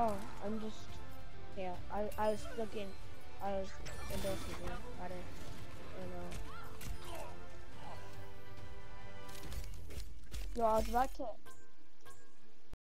Oh, I'm just. Yeah, I I was looking. I was endorsing you. I don't You know. Yo, I was about to